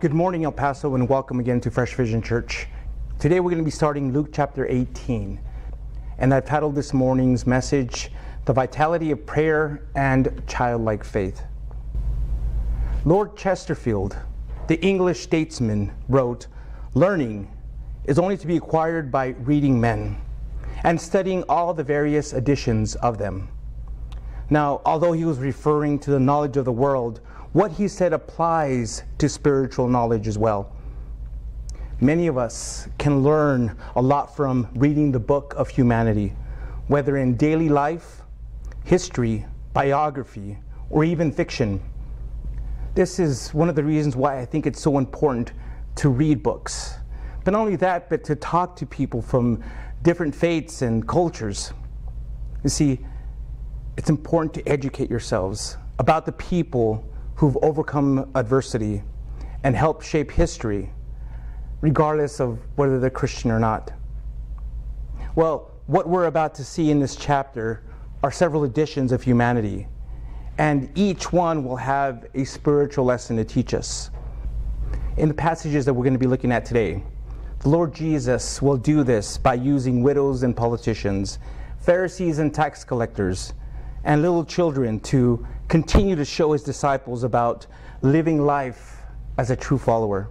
Good morning, El Paso, and welcome again to Fresh Vision Church. Today we're going to be starting Luke chapter 18, and I've titled this morning's message, The Vitality of Prayer and Childlike Faith. Lord Chesterfield, the English statesman, wrote, Learning is only to be acquired by reading men and studying all the various editions of them. Now, although he was referring to the knowledge of the world, what he said applies to spiritual knowledge as well. Many of us can learn a lot from reading the book of humanity, whether in daily life, history, biography, or even fiction. This is one of the reasons why I think it's so important to read books. But not only that, but to talk to people from different faiths and cultures. You see, it's important to educate yourselves about the people who've overcome adversity and helped shape history, regardless of whether they're Christian or not. Well, what we're about to see in this chapter are several editions of humanity, and each one will have a spiritual lesson to teach us. In the passages that we're going to be looking at today, the Lord Jesus will do this by using widows and politicians, Pharisees and tax collectors, and little children to continue to show his disciples about living life as a true follower.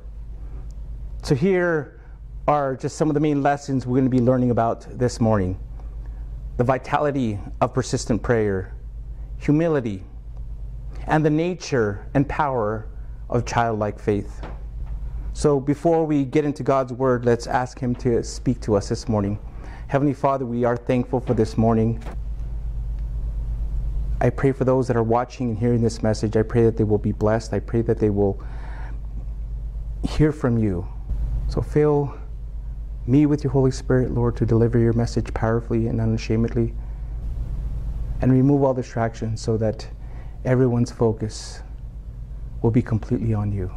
So, here are just some of the main lessons we're going to be learning about this morning the vitality of persistent prayer, humility, and the nature and power of childlike faith. So, before we get into God's word, let's ask Him to speak to us this morning. Heavenly Father, we are thankful for this morning. I pray for those that are watching and hearing this message. I pray that they will be blessed. I pray that they will hear from you. So fill me with your Holy Spirit, Lord, to deliver your message powerfully and unashamedly. And remove all distractions so that everyone's focus will be completely on you.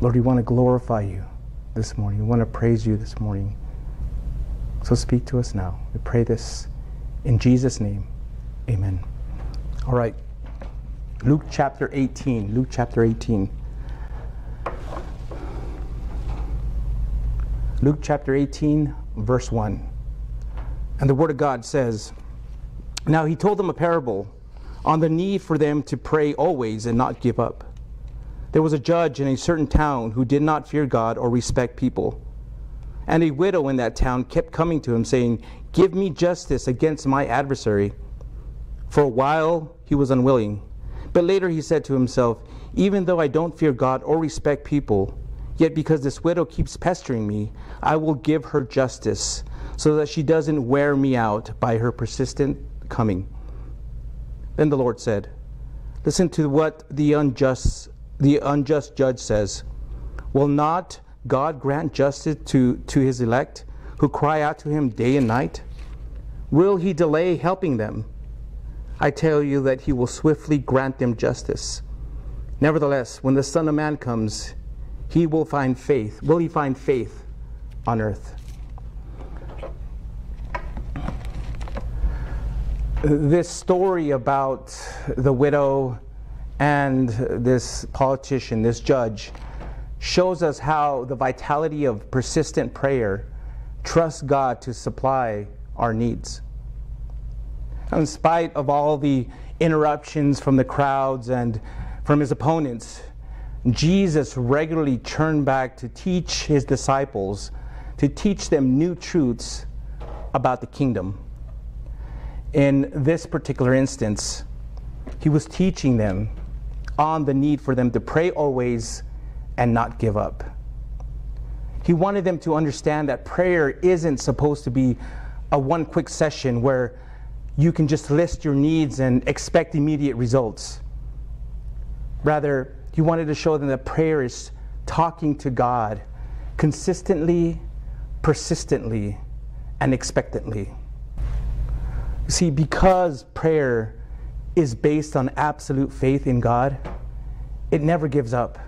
Lord, we want to glorify you this morning. We want to praise you this morning. So speak to us now. We pray this in Jesus' name. Amen. All right. Luke chapter 18. Luke chapter 18. Luke chapter 18, verse 1. And the Word of God says, Now he told them a parable on the need for them to pray always and not give up. There was a judge in a certain town who did not fear God or respect people. And a widow in that town kept coming to him, saying, Give me justice against my adversary. For a while he was unwilling. But later he said to himself, Even though I don't fear God or respect people, yet because this widow keeps pestering me, I will give her justice, so that she doesn't wear me out by her persistent coming. Then the Lord said, Listen to what the unjust, the unjust judge says. Will not God grant justice to, to his elect, who cry out to him day and night? Will he delay helping them? I tell you that he will swiftly grant them justice. Nevertheless, when the Son of Man comes, he will find faith. Will he find faith on earth? This story about the widow and this politician, this judge, shows us how the vitality of persistent prayer trusts God to supply our needs in spite of all the interruptions from the crowds and from his opponents, Jesus regularly turned back to teach his disciples, to teach them new truths about the kingdom. In this particular instance, he was teaching them on the need for them to pray always and not give up. He wanted them to understand that prayer isn't supposed to be a one quick session where you can just list your needs and expect immediate results. Rather, he wanted to show them that prayer is talking to God consistently, persistently, and expectantly. You see, because prayer is based on absolute faith in God, it never gives up.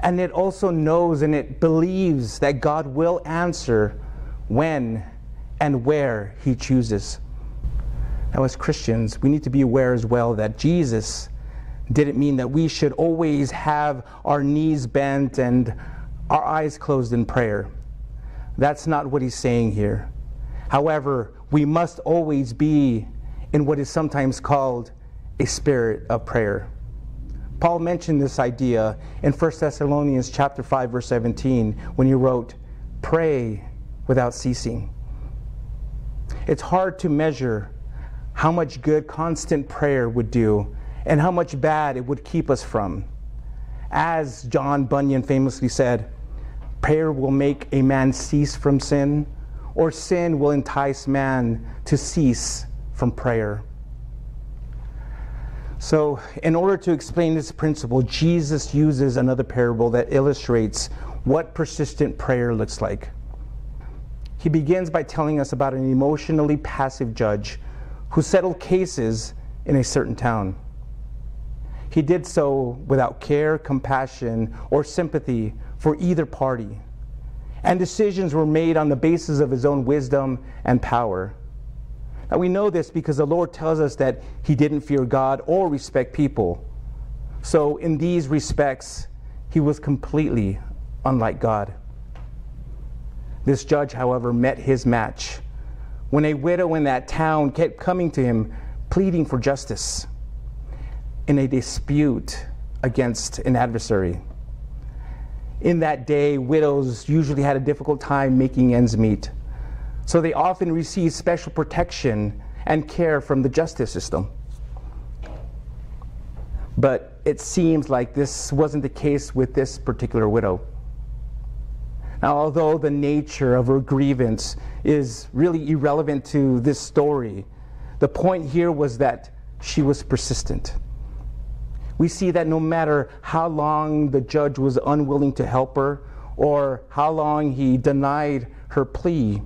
And it also knows and it believes that God will answer when and where He chooses. Now, as Christians, we need to be aware as well that Jesus didn't mean that we should always have our knees bent and our eyes closed in prayer. That's not what he's saying here. However, we must always be in what is sometimes called a spirit of prayer. Paul mentioned this idea in 1 Thessalonians chapter 5 verse 17 when he wrote, "Pray without ceasing." It's hard to measure how much good constant prayer would do and how much bad it would keep us from. As John Bunyan famously said, prayer will make a man cease from sin, or sin will entice man to cease from prayer. So, in order to explain this principle, Jesus uses another parable that illustrates what persistent prayer looks like. He begins by telling us about an emotionally passive judge who settled cases in a certain town. He did so without care, compassion, or sympathy for either party. And decisions were made on the basis of his own wisdom and power. And we know this because the Lord tells us that he didn't fear God or respect people. So, in these respects, he was completely unlike God. This judge, however, met his match when a widow in that town kept coming to him pleading for justice in a dispute against an adversary. In that day, widows usually had a difficult time making ends meet. So they often received special protection and care from the justice system. But it seems like this wasn't the case with this particular widow. Now, although the nature of her grievance is really irrelevant to this story, the point here was that she was persistent. We see that no matter how long the judge was unwilling to help her or how long he denied her plea,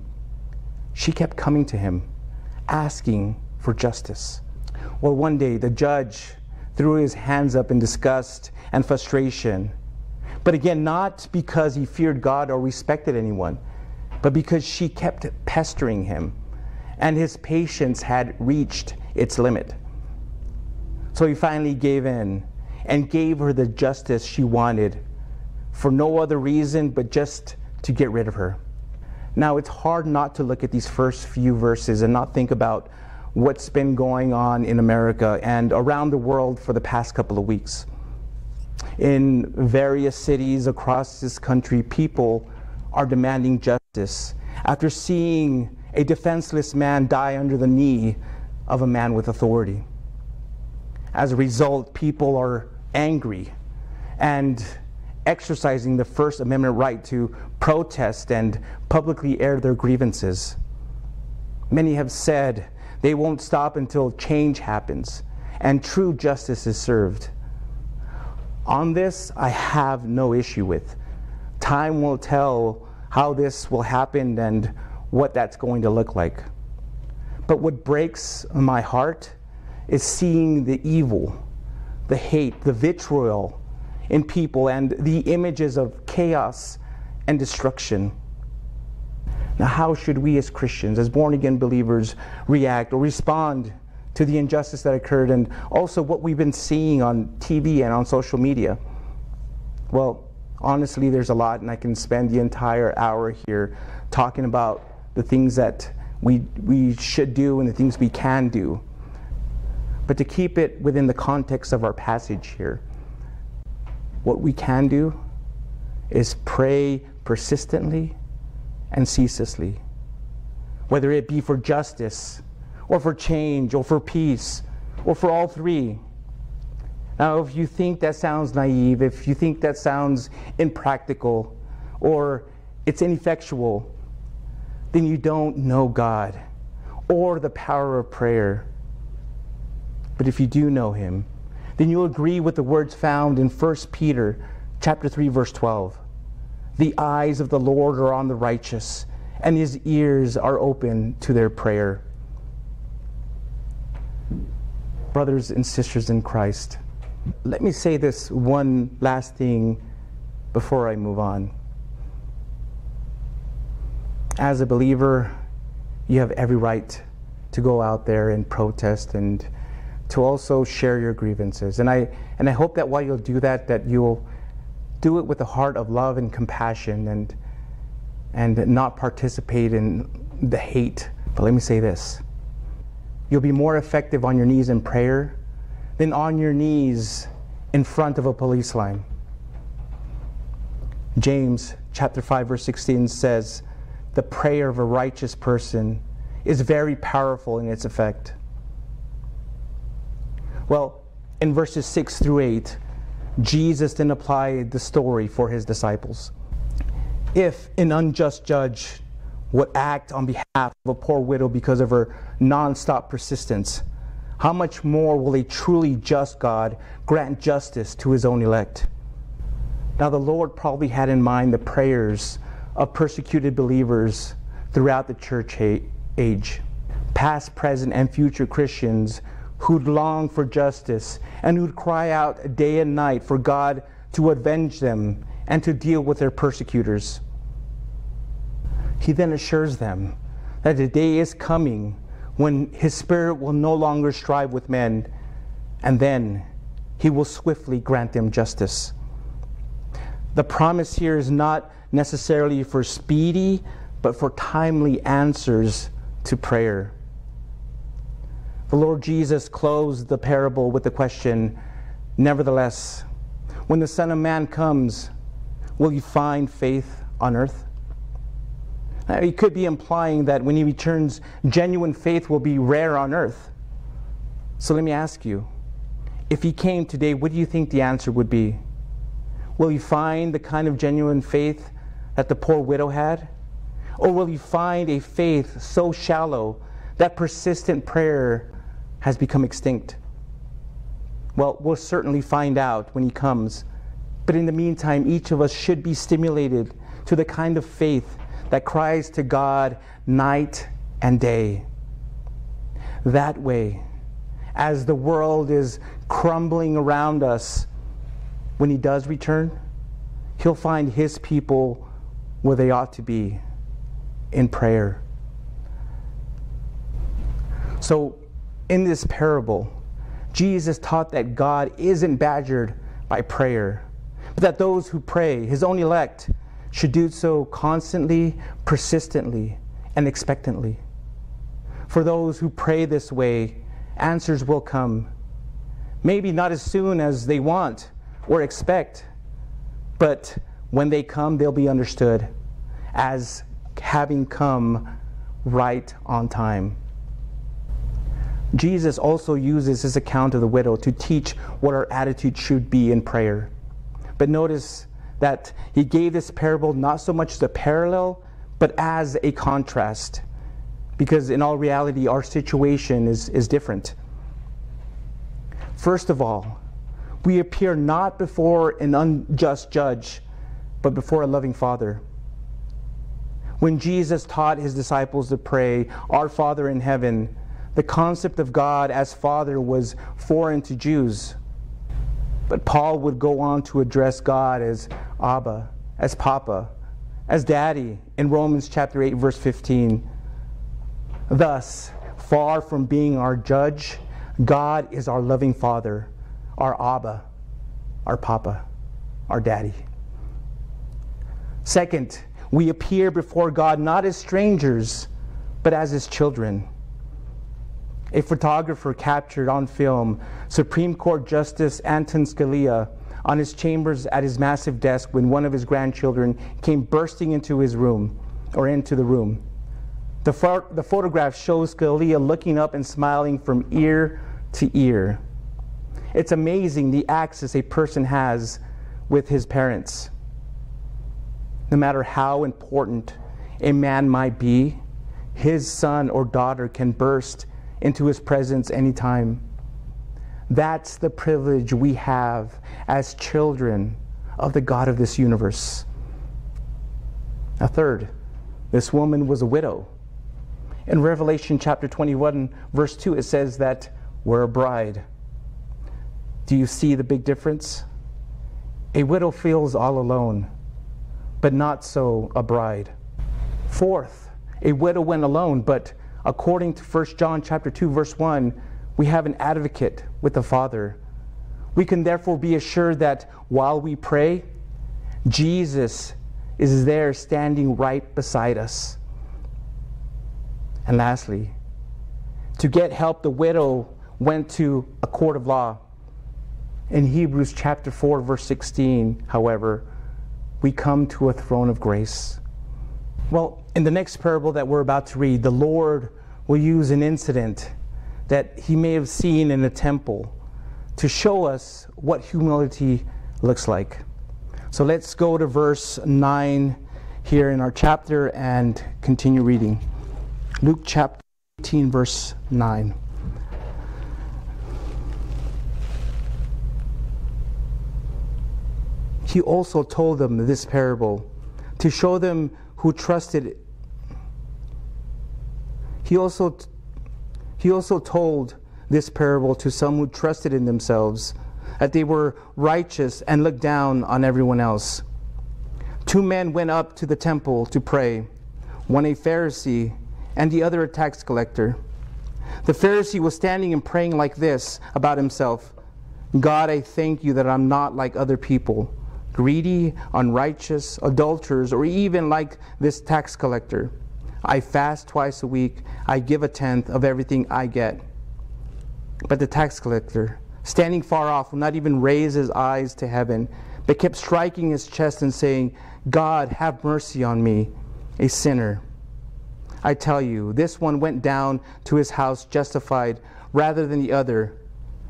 she kept coming to him, asking for justice. Well, one day the judge threw his hands up in disgust and frustration. But again, not because he feared God or respected anyone, but because she kept pestering him, and his patience had reached its limit. So he finally gave in and gave her the justice she wanted for no other reason but just to get rid of her. Now, it's hard not to look at these first few verses and not think about what's been going on in America and around the world for the past couple of weeks. In various cities across this country, people are demanding justice after seeing a defenseless man die under the knee of a man with authority. As a result, people are angry and exercising the First Amendment right to protest and publicly air their grievances. Many have said they won't stop until change happens and true justice is served. On this, I have no issue with. Time will tell how this will happen and what that's going to look like. But what breaks my heart is seeing the evil, the hate, the vitriol in people, and the images of chaos and destruction. Now, how should we as Christians, as born again believers, react or respond to the injustice that occurred and also what we've been seeing on TV and on social media? Well, honestly, there's a lot, and I can spend the entire hour here talking about the things that we, we should do and the things we can do. But to keep it within the context of our passage here, what we can do is pray persistently and ceaselessly, whether it be for justice or for change or for peace or for all three. Now, if you think that sounds naive, if you think that sounds impractical or it's ineffectual, then you don't know God or the power of prayer. But if you do know Him, then you'll agree with the words found in 1 Peter chapter 3 verse 12. The eyes of the Lord are on the righteous, and his ears are open to their prayer. Brothers and sisters in Christ, let me say this one last thing before I move on. As a believer, you have every right to go out there and protest and to also share your grievances. And I, and I hope that while you'll do that, that you'll do it with a heart of love and compassion and, and not participate in the hate. But let me say this you'll be more effective on your knees in prayer than on your knees in front of a police line. James chapter 5 verse 16 says, "The prayer of a righteous person is very powerful in its effect." Well, in verses 6 through 8, Jesus then applied the story for his disciples. If an unjust judge would act on behalf of a poor widow because of her nonstop persistence, how much more will a truly just God grant justice to his own elect? Now, the Lord probably had in mind the prayers of persecuted believers throughout the church age, past, present, and future Christians who'd long for justice and who'd cry out day and night for God to avenge them and to deal with their persecutors. He then assures them that the day is coming when his spirit will no longer strive with men, and then he will swiftly grant them justice. The promise here is not necessarily for speedy, but for timely answers to prayer. The Lord Jesus closed the parable with the question Nevertheless, when the Son of Man comes, will you find faith on earth? Now, he could be implying that when he returns, genuine faith will be rare on earth. So let me ask you if he came today, what do you think the answer would be? Will you find the kind of genuine faith that the poor widow had? Or will you find a faith so shallow that persistent prayer has become extinct? Well, we'll certainly find out when he comes. But in the meantime, each of us should be stimulated to the kind of faith that cries to God night and day. That way, as the world is crumbling around us, when he does return, he'll find his people where they ought to be in prayer. So, in this parable, Jesus taught that God isn't badgered by prayer, but that those who pray, his own elect, should do so constantly, persistently, and expectantly. For those who pray this way, answers will come. Maybe not as soon as they want or expect, but when they come, they'll be understood as having come right on time. Jesus also uses his account of the widow to teach what our attitude should be in prayer. But notice that he gave this parable not so much as a parallel, but as a contrast. Because in all reality, our situation is, is different. First of all, we appear not before an unjust judge, but before a loving Father. When Jesus taught his disciples to pray, Our Father in heaven, the concept of God as Father was foreign to Jews. But Paul would go on to address God as Abba, as Papa, as Daddy in Romans chapter 8, verse 15. Thus, far from being our judge, God is our loving Father, our Abba, our Papa, our Daddy. Second, we appear before God not as strangers, but as His children. A photographer captured on film Supreme Court Justice Antonin Scalia on his chambers at his massive desk when one of his grandchildren came bursting into his room or into the room. The, the photograph shows Scalia looking up and smiling from ear to ear. It's amazing the access a person has with his parents. No matter how important a man might be, his son or daughter can burst into his presence anytime. That's the privilege we have as children of the God of this universe. A third, this woman was a widow. In Revelation chapter 21, verse 2, it says that we're a bride. Do you see the big difference? A widow feels all alone, but not so a bride. Fourth, a widow went alone, but according to 1 John chapter 2 verse 1, we have an advocate with the Father. We can therefore be assured that while we pray, Jesus is there standing right beside us. And lastly, to get help, the widow went to a court of law. In Hebrews chapter 4, verse 16, however, we come to a throne of grace. Well, in the next parable that we're about to read, the Lord will use an incident that he may have seen in a temple to show us what humility looks like. So let's go to verse 9 here in our chapter and continue reading. Luke chapter 18, verse 9. He also told them this parable to show them who trusted. it. He also, he also told this parable to some who trusted in themselves, that they were righteous and looked down on everyone else. Two men went up to the temple to pray, one a Pharisee and the other a tax collector. The Pharisee was standing and praying like this about himself God, I thank you that I'm not like other people, greedy, unrighteous, adulterers, or even like this tax collector. I fast twice a week, I give a tenth of everything I get. But the tax collector, standing far off, will not even raise his eyes to heaven, but kept striking his chest and saying, God, have mercy on me, a sinner. I tell you, this one went down to his house justified rather than the other,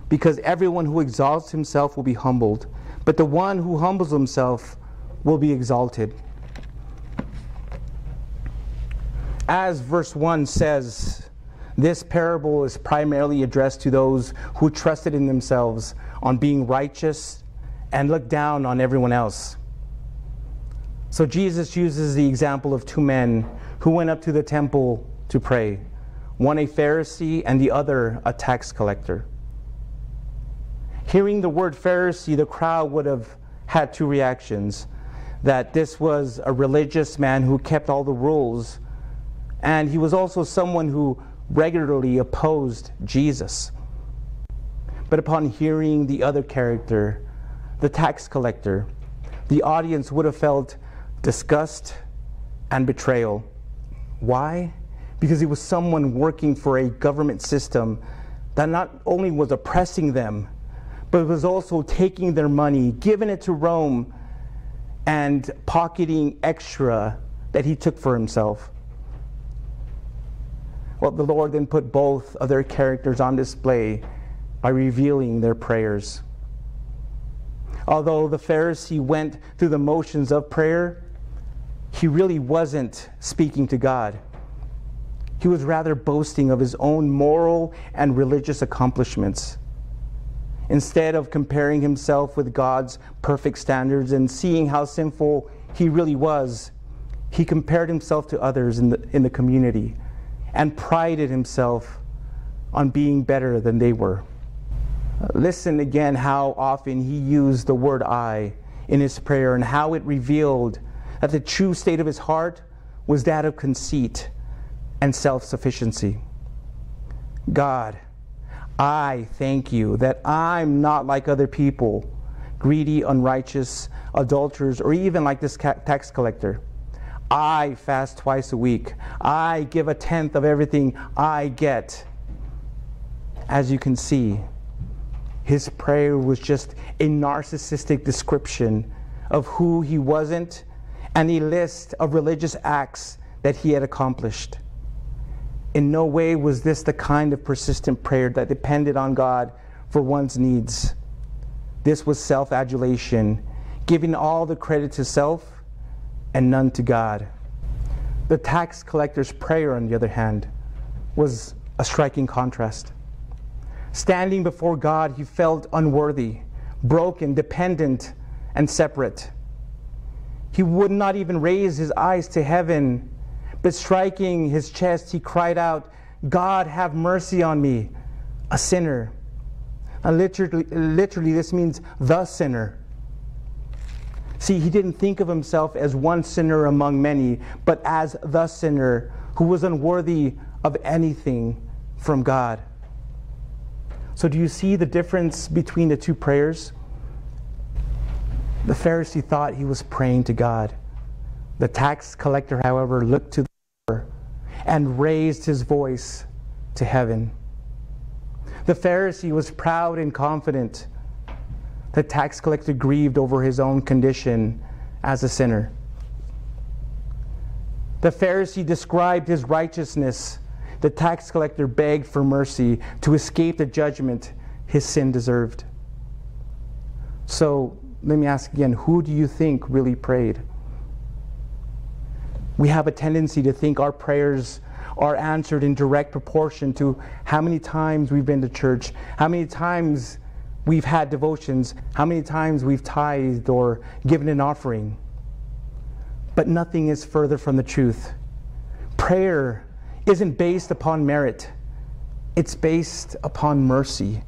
because everyone who exalts himself will be humbled, but the one who humbles himself will be exalted. As verse 1 says, this parable is primarily addressed to those who trusted in themselves on being righteous and looked down on everyone else. So Jesus uses the example of two men who went up to the temple to pray one a Pharisee and the other a tax collector. Hearing the word Pharisee, the crowd would have had two reactions that this was a religious man who kept all the rules, and he was also someone who regularly opposed Jesus. But upon hearing the other character, the tax collector, the audience would have felt disgust and betrayal. Why? Because he was someone working for a government system that not only was oppressing them, but was also taking their money, giving it to Rome, and pocketing extra that he took for himself. Well, the Lord then put both of their characters on display by revealing their prayers. Although the Pharisee went through the motions of prayer, he really wasn't speaking to God. He was rather boasting of his own moral and religious accomplishments. Instead of comparing himself with God's perfect standards and seeing how sinful he really was, he compared himself to others in the, in the community and prided himself on being better than they were. Listen again how often he used the word I in his prayer and how it revealed that the true state of his heart was that of conceit and self sufficiency. God, I thank you that I'm not like other people, greedy, unrighteous, adulterers, or even like this tax collector. I fast twice a week. I give a tenth of everything I get. As you can see, his prayer was just a narcissistic description of who he wasn't and a list of religious acts that he had accomplished. In no way was this the kind of persistent prayer that depended on God for one's needs. This was self adulation, giving all the credit to self and none to God. The tax collector's prayer, on the other hand, was a striking contrast. Standing before God, he felt unworthy, broken, dependent, and separate. He would not even raise his eyes to heaven, but striking his chest, he cried out, God, have mercy on me, a sinner. And literally, literally, this means the sinner. See, he didn't think of himself as one sinner among many, but as the sinner who was unworthy of anything from God. So, do you see the difference between the two prayers? The Pharisee thought he was praying to God. The tax collector, however, looked to and raised his voice to heaven. The Pharisee was proud and confident. The tax collector grieved over his own condition as a sinner. The Pharisee described his righteousness. The tax collector begged for mercy to escape the judgment his sin deserved. So let me ask again who do you think really prayed? We have a tendency to think our prayers are answered in direct proportion to how many times we've been to church, how many times we've had devotions, how many times we've tithed or given an offering. But nothing is further from the truth. Prayer isn't based upon merit, it's based upon mercy.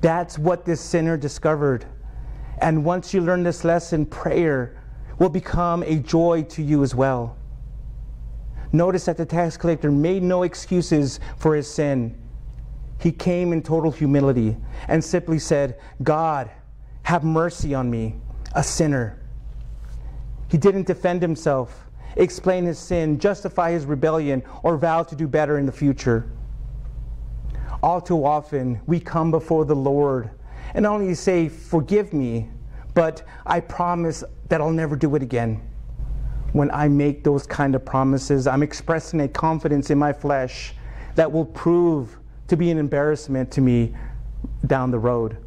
That's what this sinner discovered. And once you learn this lesson, prayer will become a joy to you as well. Notice that the tax collector made no excuses for his sin. He came in total humility and simply said, God, have mercy on me, a sinner. He didn't defend himself, explain his sin, justify his rebellion, or vow to do better in the future. All too often, we come before the Lord and only say, Forgive me, but I promise that I'll never do it again when I make those kind of promises, I'm expressing a confidence in my flesh that will prove to be an embarrassment to me down the road.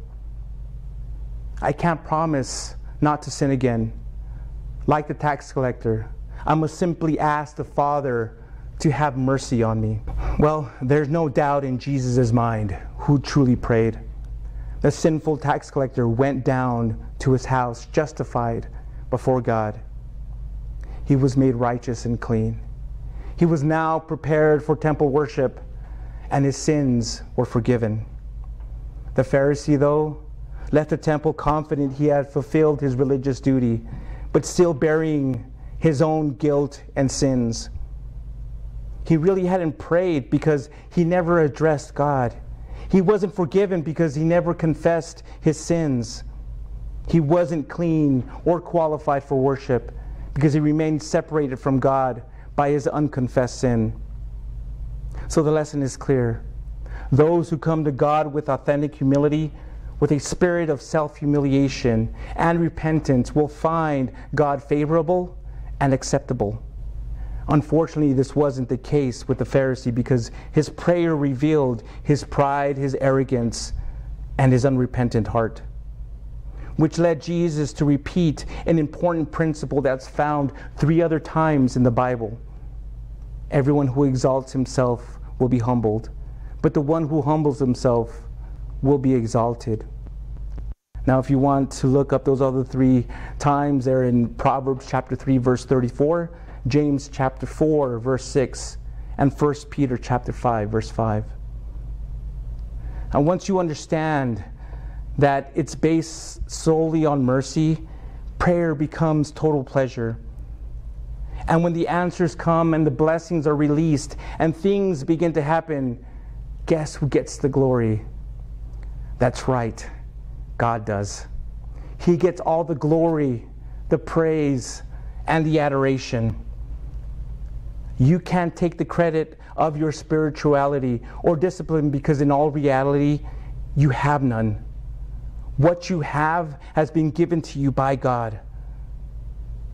I can't promise not to sin again. Like the tax collector, I must simply ask the Father to have mercy on me. Well, there's no doubt in Jesus' mind who truly prayed. The sinful tax collector went down to his house justified before God he was made righteous and clean. He was now prepared for temple worship, and his sins were forgiven. The Pharisee, though, left the temple confident he had fulfilled his religious duty, but still bearing his own guilt and sins. He really hadn't prayed because he never addressed God. He wasn't forgiven because he never confessed his sins. He wasn't clean or qualified for worship because he remained separated from God by his unconfessed sin. So the lesson is clear. Those who come to God with authentic humility, with a spirit of self humiliation and repentance, will find God favorable and acceptable. Unfortunately, this wasn't the case with the Pharisee because his prayer revealed his pride, his arrogance, and his unrepentant heart which led Jesus to repeat an important principle that's found three other times in the Bible. Everyone who exalts himself will be humbled, but the one who humbles himself will be exalted. Now, if you want to look up those other three times, they're in Proverbs chapter 3, verse 34, James chapter 4, verse 6, and 1 Peter chapter 5, verse 5. And once you understand that it's based solely on mercy, prayer becomes total pleasure. And when the answers come and the blessings are released and things begin to happen, guess who gets the glory? That's right, God does. He gets all the glory, the praise, and the adoration. You can't take the credit of your spirituality or discipline because, in all reality, you have none. What you have has been given to you by God.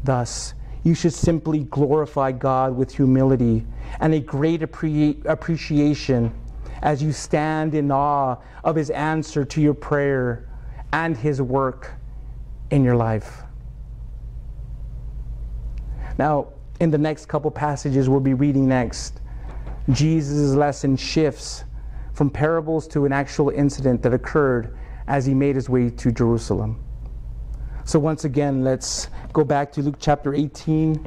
Thus, you should simply glorify God with humility and a great appre- appreciation as you stand in awe of His answer to your prayer and His work in your life. Now, in the next couple passages we'll be reading next, Jesus' lesson shifts from parables to an actual incident that occurred as he made his way to Jerusalem. So, once again, let's go back to Luke chapter 18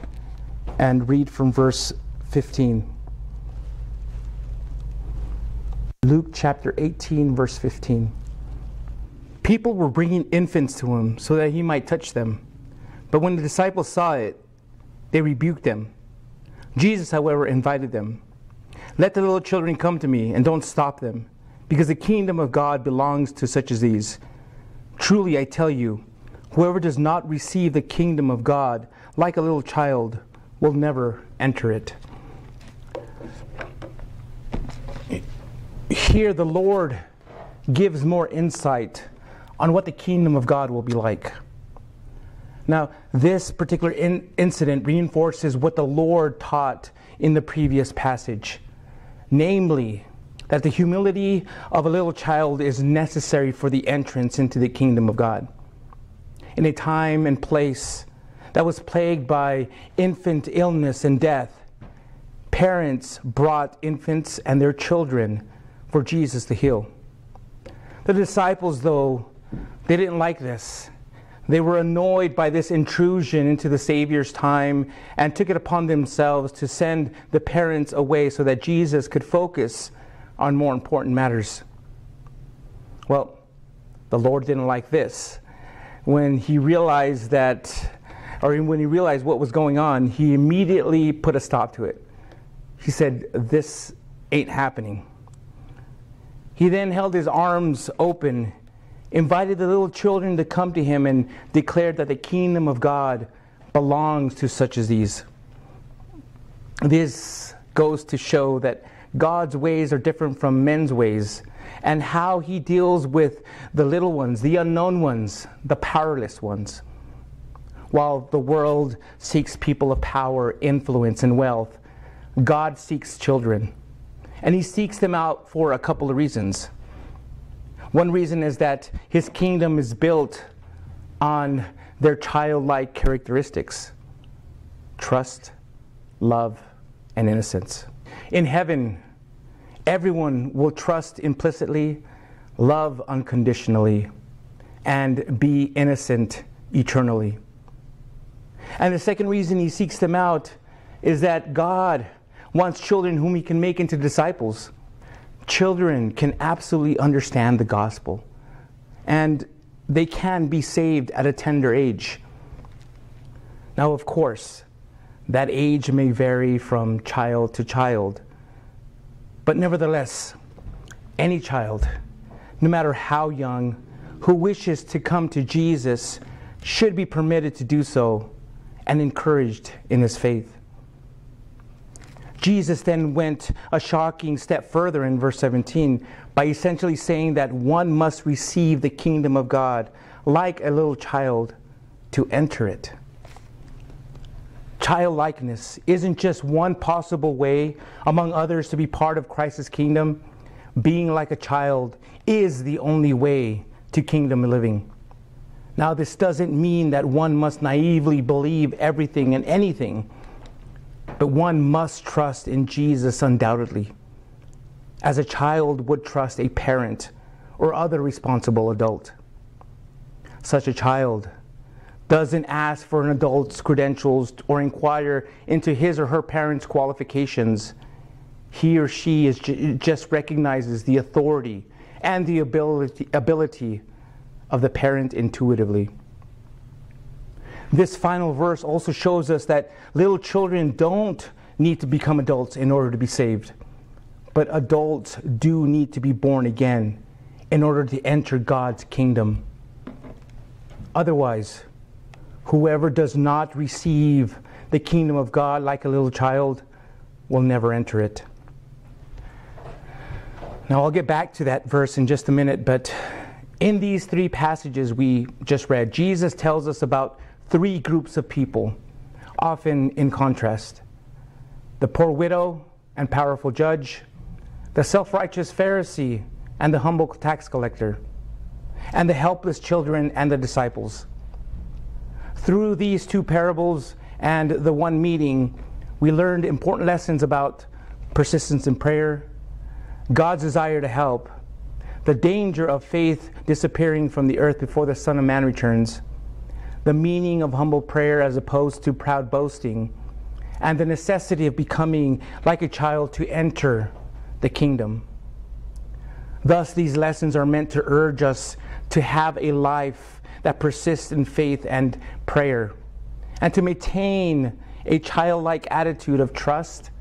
and read from verse 15. Luke chapter 18, verse 15. People were bringing infants to him so that he might touch them. But when the disciples saw it, they rebuked them. Jesus, however, invited them. Let the little children come to me, and don't stop them because the kingdom of God belongs to such as these. Truly, I tell you, whoever does not receive the kingdom of God like a little child will never enter it. Here, the Lord gives more insight on what the kingdom of God will be like. Now, this particular in- incident reinforces what the Lord taught in the previous passage, namely, that the humility of a little child is necessary for the entrance into the kingdom of God. In a time and place that was plagued by infant illness and death, parents brought infants and their children for Jesus to heal. The disciples, though, they didn't like this. They were annoyed by this intrusion into the Savior's time and took it upon themselves to send the parents away so that Jesus could focus on more important matters. Well, the Lord didn't like this. When he realized that, or when he realized what was going on, he immediately put a stop to it. He said, This ain't happening. He then held his arms open invited the little children to come to him and declared that the kingdom of God belongs to such as these. This goes to show that God's ways are different from men's ways and how he deals with the little ones, the unknown ones, the powerless ones. While the world seeks people of power, influence, and wealth, God seeks children. And he seeks them out for a couple of reasons. One reason is that his kingdom is built on their childlike characteristics trust, love, and innocence. In heaven, everyone will trust implicitly, love unconditionally, and be innocent eternally. And the second reason he seeks them out is that God wants children whom he can make into disciples children can absolutely understand the gospel and they can be saved at a tender age. Now, of course, that age may vary from child to child, but nevertheless, any child, no matter how young, who wishes to come to Jesus should be permitted to do so and encouraged in his faith. Jesus then went a shocking step further in verse 17 by essentially saying that one must receive the kingdom of God like a little child to enter it. Childlikeness isn't just one possible way among others to be part of Christ's kingdom. Being like a child is the only way to kingdom living. Now, this doesn't mean that one must naively believe everything and anything but one must trust in Jesus undoubtedly, as a child would trust a parent or other responsible adult. Such a child doesn't ask for an adult's credentials or inquire into his or her parents' qualifications. He or she is just recognizes the authority and the ability, ability of the parent intuitively. This final verse also shows us that little children don't need to become adults in order to be saved, but adults do need to be born again in order to enter God's kingdom. Otherwise, whoever does not receive the kingdom of God like a little child will never enter it. Now, I'll get back to that verse in just a minute, but in these three passages we just read, Jesus tells us about three groups of people, often in contrast the poor widow and powerful judge, the self righteous Pharisee and the humble tax collector, and the helpless children and the disciples. Through these two parables and the one meeting, we learned important lessons about persistence in prayer, God's desire to help, the danger of faith disappearing from the earth before the Son of Man returns the meaning of humble prayer as opposed to proud boasting, and the necessity of becoming like a child to enter the kingdom. Thus, these lessons are meant to urge us to have a life that persists in faith and prayer, and to maintain a childlike attitude of trust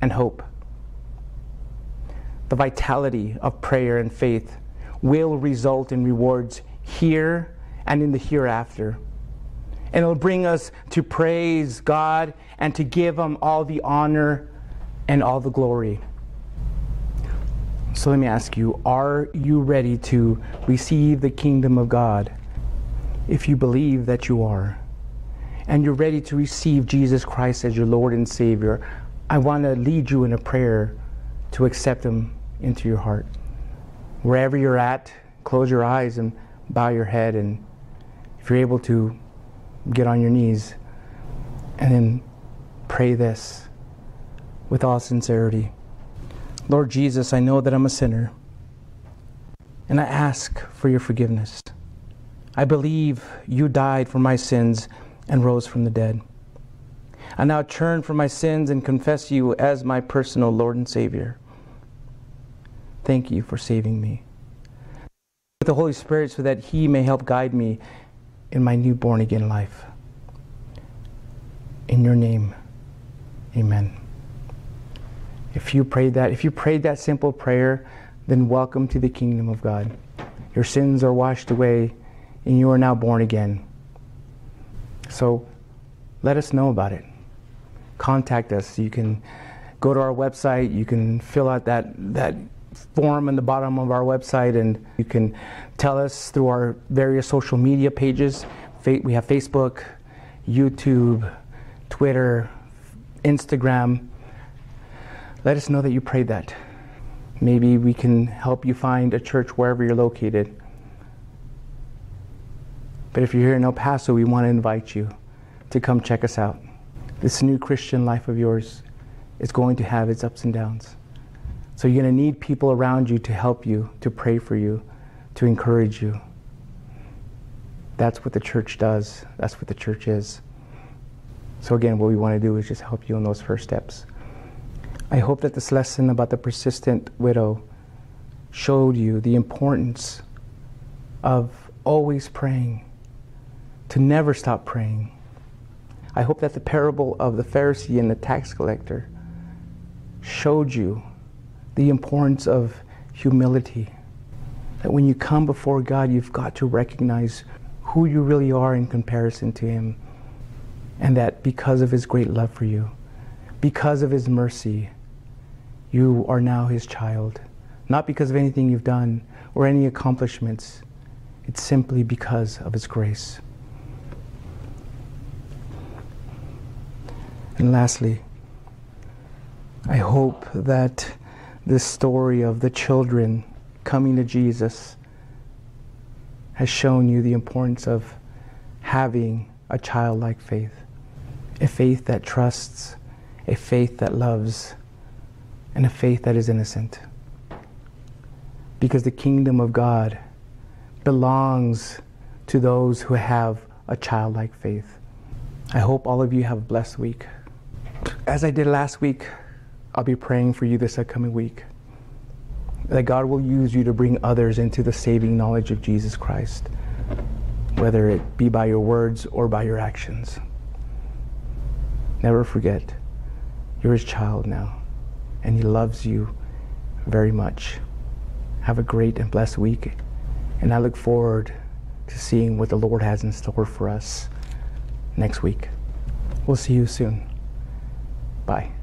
and hope. the vitality of prayer and faith will result in rewards here and in the hereafter. And it'll bring us to praise God and to give Him all the honor and all the glory. So let me ask you are you ready to receive the kingdom of God? If you believe that you are, and you're ready to receive Jesus Christ as your Lord and Savior, I want to lead you in a prayer to accept Him into your heart. Wherever you're at, close your eyes and bow your head. And if you're able to, get on your knees and then pray this with all sincerity. Lord Jesus, I know that I'm a sinner, and I ask for your forgiveness. I believe you died for my sins and rose from the dead. I now turn from my sins and confess you as my personal Lord and Savior. Thank you for saving me. With the Holy Spirit so that He may help guide me in my new born again life. In your name, amen. If you prayed that, if you prayed that simple prayer, then welcome to the kingdom of God. Your sins are washed away and you are now born again. So let us know about it. Contact us. You can go to our website, you can fill out that, that form in the bottom of our website, and you can tell us through our various social media pages. We have Facebook, YouTube, Twitter, Instagram. Let us know that you prayed that. Maybe we can help you find a church wherever you're located. But if you're here in El Paso, we want to invite you to come check us out. This new Christian life of yours is going to have its ups and downs. So you're going to need people around you to help you, to pray for you, to encourage you. That's what the church does. That's what the church is. So, again, what we want to do is just help you in those first steps. I hope that this lesson about the persistent widow showed you the importance of always praying, to never stop praying. I hope that the parable of the Pharisee and the tax collector showed you the importance of humility. That when you come before God, you've got to recognize who you really are in comparison to Him. And that because of His great love for you, because of His mercy, you are now His child. Not because of anything you've done or any accomplishments, it's simply because of His grace. And lastly, I hope that this story of the children coming to Jesus has shown you the importance of having a childlike faith, a faith that trusts, a faith that loves, and a faith that is innocent. Because the kingdom of God belongs to those who have a childlike faith. I hope all of you have a blessed week. As I did last week, I'll be praying for you this upcoming week that God will use you to bring others into the saving knowledge of Jesus Christ, whether it be by your words or by your actions. Never forget, you're his child now, and he loves you very much. Have a great and blessed week, and I look forward to seeing what the Lord has in store for us next week. We'll see you soon. Bye.